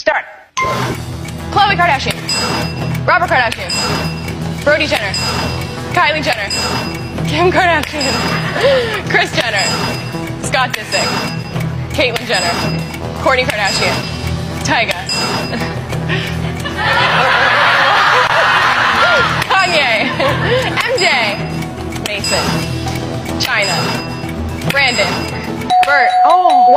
Start. Khloe Kardashian. Robert Kardashian. Brody Jenner. Kylie Jenner. Kim Kardashian. Kris Jenner. Scott Disick. Caitlyn Jenner. Kourtney Kardashian. Tyga. Kanye. MJ. Mason. Chyna. Brandon. Burt. Oh,